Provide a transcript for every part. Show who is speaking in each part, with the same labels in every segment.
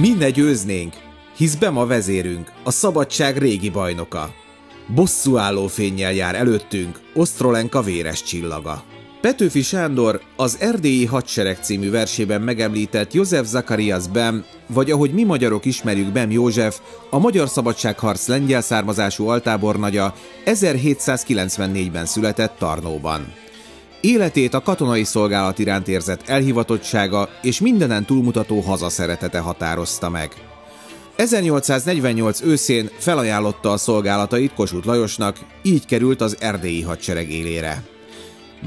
Speaker 1: Mi ne győznénk, hisz Bem a vezérünk, a szabadság régi bajnoka. Bosszúálló fényjel jár előttünk, Osztrolenka véres csillaga. Petőfi Sándor az Erdélyi Hadsereg című versében megemlített József Zakarias Bem, vagy ahogy mi magyarok ismerjük Bem József, a Magyar Szabadságharc lengyel származású altábornagya 1794-ben született Tarnóban. Életét a katonai szolgálat iránt érzett elhivatottsága és mindenen túlmutató hazaszeretete határozta meg. 1848 őszén felajánlotta a szolgálatait Kossuth Lajosnak, így került az erdélyi hadsereg élére.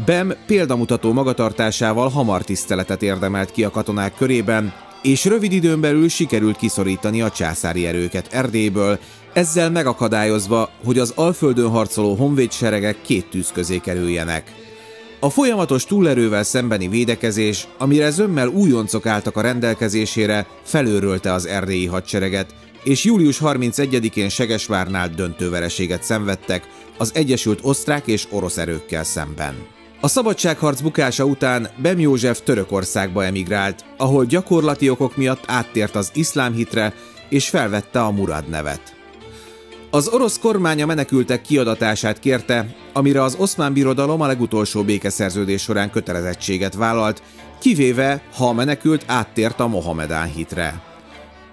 Speaker 1: Bem példamutató magatartásával hamar tiszteletet érdemelt ki a katonák körében, és rövid időn belül sikerült kiszorítani a császári erőket Erdélyből, ezzel megakadályozva, hogy az Alföldön harcoló honvédseregek két tűz közé kerüljenek. A folyamatos túlerővel szembeni védekezés, amire zömmel újoncok álltak a rendelkezésére, felőrölte az erdélyi hadsereget, és július 31-én Segesvárnál döntővereséget szenvedtek az Egyesült Osztrák és Orosz erőkkel szemben. A szabadságharc bukása után Bem József Törökországba emigrált, ahol gyakorlati okok miatt áttért az iszlám hitre és felvette a Murad nevet. Az orosz kormány a menekültek kiadatását kérte, amire az oszmán birodalom a legutolsó békeszerződés során kötelezettséget vállalt, kivéve, ha a menekült áttért a Mohamedán hitre.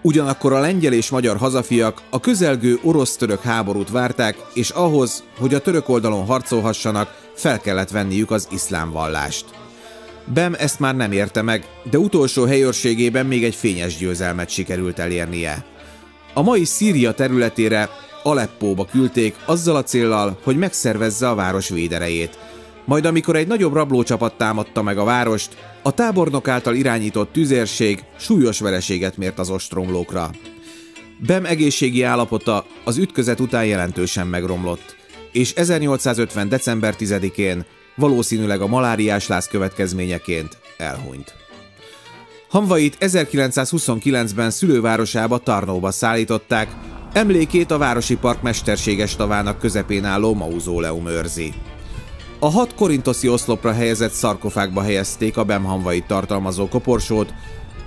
Speaker 1: Ugyanakkor a lengyel és magyar hazafiak a közelgő orosz-török háborút várták, és ahhoz, hogy a török oldalon harcolhassanak, fel kellett venniük az iszlám vallást. Bem ezt már nem érte meg, de utolsó helyőrségében még egy fényes győzelmet sikerült elérnie. A mai Szíria területére Aleppóba küldték azzal a céllal, hogy megszervezze a város véderejét. Majd amikor egy nagyobb rablócsapat támadta meg a várost, a tábornok által irányított tüzérség súlyos vereséget mért az ostromlókra. Bem egészségi állapota az ütközet után jelentősen megromlott, és 1850. december 10-én valószínűleg a maláriás láz következményeként elhunyt. Hamvait 1929-ben szülővárosába Tarnóba szállították, Emlékét a Városi Park mesterséges tavának közepén álló mauzóleum őrzi. A hat korintoszi oszlopra helyezett szarkofágba helyezték a bemhanvait tartalmazó koporsót,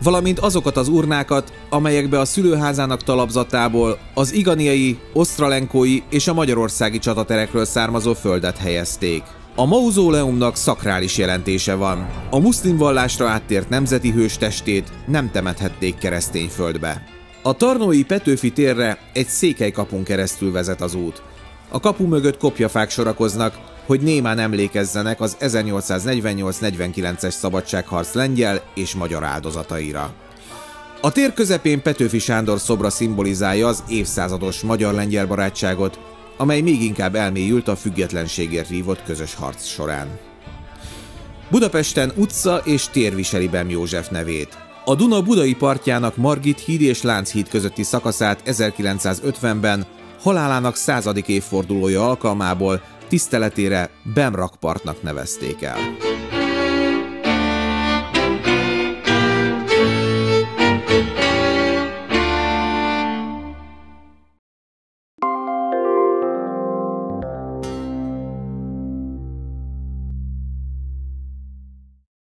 Speaker 1: valamint azokat az urnákat, amelyekbe a szülőházának talapzatából az iganiai, osztralenkói és a magyarországi csataterekről származó földet helyezték. A mauzóleumnak szakrális jelentése van. A muszlim vallásra áttért nemzeti hős testét nem temethették keresztény földbe. A Tarnói Petőfi térre egy székelykapun keresztül vezet az út. A kapu mögött kopjafák sorakoznak, hogy némán emlékezzenek az 1848-49-es szabadságharc lengyel és magyar áldozataira. A tér közepén Petőfi Sándor szobra szimbolizálja az évszázados magyar-lengyel barátságot, amely még inkább elmélyült a függetlenségért vívott közös harc során. Budapesten utca és tér viseli Bem József nevét. A Duna budai partjának Margit híd és Lánchíd közötti szakaszát 1950-ben halálának századik évfordulója alkalmából tiszteletére Bemrakpartnak nevezték el.